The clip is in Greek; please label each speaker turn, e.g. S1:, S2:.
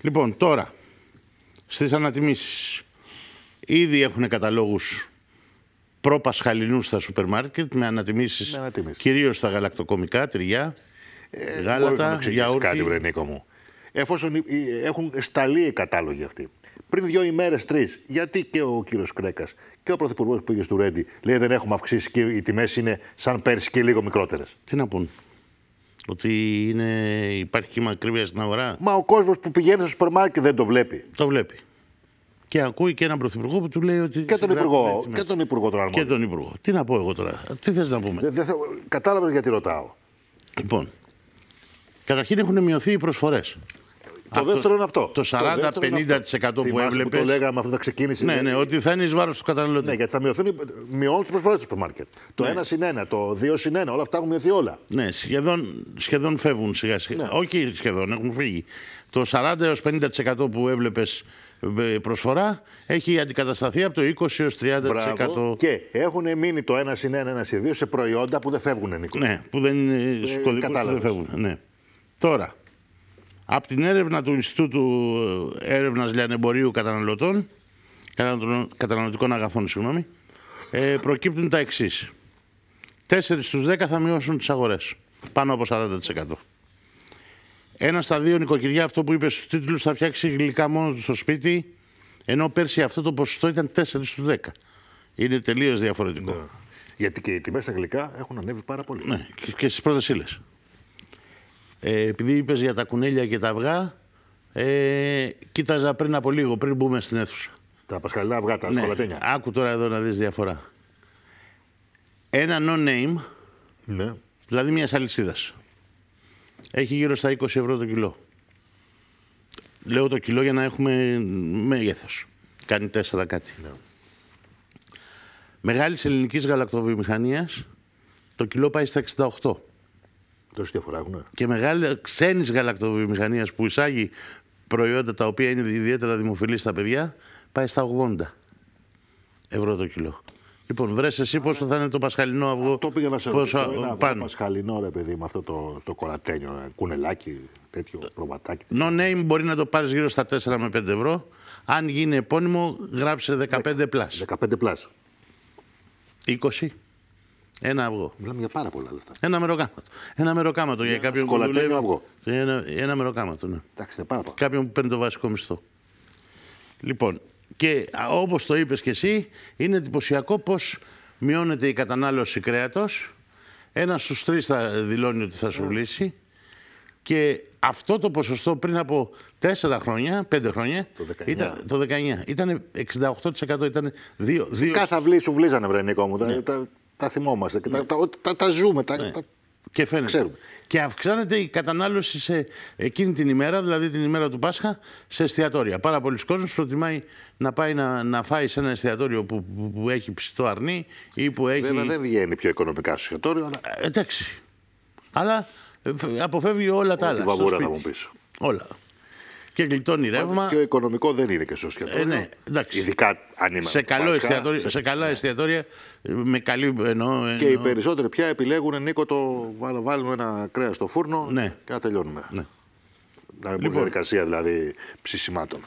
S1: Λοιπόν, τώρα στις ανατιμήσεις. Ήδη έχουν καταλόγους προπασχαλινούς στα σούπερ μάρκετ με ανατιμήσεις
S2: Με ανατιμήσεις.
S1: κυρίως στα γαλακτοκομικά, τυριά, γάλατα,
S2: Μπορείς να
S1: γιαούρτι.
S2: κάτι, βρε Νίκο μου. Εφόσον οι- οι- έχουν σταλεί οι κατάλογοι αυτοί. Πριν δύο ημέρες, τρεις, γιατί και ο κύριος Κρέκας και ο πρωθυπουργός που πήγε στο Ρέντι λέει δεν έχουμε αυξήσει και οι τιμές είναι σαν πέρσι και λίγο μικρότερες.
S1: Τι να πούν. Ότι είναι, υπάρχει κύμα ακρίβειας στην αγορά.
S2: Μα ο κόσμος που πηγαίνει στο σούπερ μάρκετ δεν το βλέπει.
S1: Το βλέπει. Και ακούει και έναν πρωθυπουργό που του λέει ότι.
S2: Και τον
S1: συγγράφουν
S2: υπουργό,
S1: έτσι
S2: και
S1: μέσα.
S2: τον υπουργό τον
S1: Και
S2: αρμόδιο.
S1: τον υπουργό. Τι να πω εγώ τώρα. Τι θες να πούμε;
S2: Δεν, δεν θα... Κατάλαβες γιατί ρωτάω.
S1: Λοιπόν, καταρχήν έχουν μειωθεί οι προσφορές.
S2: Το δεύτερο είναι αυτό.
S1: Το
S2: δεύτερο είναι
S1: 40-50% που
S2: Θυμάσαι
S1: έβλεπες.
S2: το λέγαμε αυτό θα ξεκίνησε.
S1: Ναι, ναι, ότι θα είναι εις βάρος τους καταναλωτή.
S2: Ναι, γιατί θα μειωθούν, οι- μειώνουν τις προσφορές του σούπερ μάρκετ. Το
S1: Ναι.
S2: 1 συν 1, το 2 συν 1, όλα αυτά έχουν μειωθεί όλα.
S1: Ναι, σχεδόν, σχεδόν φεύγουν σιγά σιγά.
S2: Ναι.
S1: Όχι σχεδόν, έχουν φύγει. Το 40 έως 50% που έβλεπες ε, προσφορά έχει αντικατασταθεί από το 20 έως 30%.
S2: Μπράβο. Και έχουν μείνει το 1 συν 1, 1 συν 2 σε προϊόντα που δεν φεύγουν, Νίκο.
S1: Ναι, που δεν είναι στους κωδικούς που δεν
S2: κατάλαβες.
S1: φεύγουν. Ναι. Τώρα, από την έρευνα του Ινστιτούτου Έρευνας Λιανεμπορίου Καταναλωτών, καταναλωτικών- καταναλωτικών αγαθών, συγγνώμη, ε, προκύπτουν τα εξής. 4 στους 10 θα μειώσουν τις αγορές, πάνω από 40%. Ένα στα δύο νοικοκυριά, αυτό που είπες στους τίτλους, θα φτιάξει γλυκά μόνο του στο σπίτι, ενώ πέρσι αυτό το ποσοστό ήταν 4 στους 10. Είναι τελείως διαφορετικό.
S2: Γιατί και οι τιμές στα γλυκά έχουν ανέβει πάρα πολύ.
S1: Ναι, και- και στις πρώτες ύλες. Ε, επειδή είπες για τα κουνέλια και τα αυγά, ε, κοίταζα πριν από λίγο, πριν μπούμε στην αίθουσα.
S2: Τα πασχαλινά αυγά, τα σκολατένια.
S1: άκου τώρα εδώ να δεις διαφορά. Ένα no-name,
S2: Ναι.
S1: δηλαδή μιας αλυσίδας, έχει γύρω στα 20 ευρώ το κιλό. Λέω το κιλό για να έχουμε μέγεθος. Κάνει 4 κάτι.
S2: Ναι.
S1: Μεγάλης ελληνικής γαλακτοβιομηχανίας, το κιλό πάει στα 68.
S2: Τόση διαφορά έχουν.
S1: και μεγάλη ξένης γαλακτοβιομηχανίας που εισάγει προϊόντα τα οποία είναι ιδιαίτερα δημοφιλής στα παιδιά, πάει στα 80 ευρώ το κιλό. Λοιπόν, βρες εσύ πόσο θα είναι το πασχαλινό αυγό.
S2: Το πήγα να σε
S1: πόσο
S2: ρωτήσω. Ένα
S1: πάνω.
S2: πασχαλινό ρε παιδί με αυτό το, το κορατένιο, ένα κουνελάκι, τέτοιο προβατάκι.
S1: No name μπορεί να το πάρεις γύρω στα 4 με 5 ευρώ. Αν γίνει επώνυμο, γράψε 15 plus.
S2: 15 πλάσ.
S1: 20. Ένα αυγό.
S2: Μιλάμε για πάρα πολλά λεφτά.
S1: Ένα μεροκάματο. Ένα μεροκάματο για κάποιον που
S2: σκολατένιο
S1: δουλεύει.
S2: αυγό.
S1: Ένα, ένα μεροκάματο, ναι.
S2: Εντάξει, είναι πάρα πολλά.
S1: κάποιον που παίρνει το βασικό μισθό. Λοιπόν, και α, όπως το είπες και εσύ, είναι εντυπωσιακό πώς μειώνεται η κατανάλωση κρέατος. Ένας στους τρεις θα δηλώνει ότι θα σου λύσει. Και αυτό το ποσοστό πριν από τέσσερα χρόνια, πέντε χρόνια,
S2: Το 19.
S1: ήταν, το 19, ήταν 68%, ήταν δύο, δύο,
S2: Κάθε αυλή σου βλίζανε, βρε Νίκο μου. Τα, τα, τα θυμόμαστε και τα, τα, τα, τα ζούμε. Τα, τα,
S1: Και φαίνεται.
S2: Ξέρουμε.
S1: Και αυξάνεται η κατανάλωση σε εκείνη την ημέρα, δηλαδή την ημέρα του Πάσχα, σε εστιατόρια. Πάρα πολλοί κόσμοι προτιμάει να πάει να, να φάει σε ένα εστιατόριο που, που, που έχει ψητό αρνί ή που έχει.
S2: Βέβαια δεν βγαίνει πιο οικονομικά στο εστιατόριο, αλλά
S1: Ε, εντάξει. Αλλά ε, φ- αποφεύγει όλα τα άλλα.
S2: τη
S1: στο
S2: βαβούρα θα
S1: σπίτι.
S2: μου πεις.
S1: Όλα. Και γλιτώνει ρεύμα.
S2: Πιο οικονομικό δεν είναι και στο εστιατόριο.
S1: Ε, ναι, εντάξει.
S2: Ειδικά αν είναι
S1: Σε, καλό
S2: Πάσχα,
S1: εστιατόριο,
S2: σε-
S1: σε καλά εστιατόρια, ε, με καλή εννοώ,
S2: Και οι
S1: εννοώ-
S2: περισσότεροι πια επιλέγουν Νίκο το βάλ- βάλουμε ένα κρέας στο φούρνο
S1: Ναι.
S2: και να τελειώνουμε.
S1: Ναι.
S2: Να μπουν στη διαδικασία δηλαδή ψησιμάτων.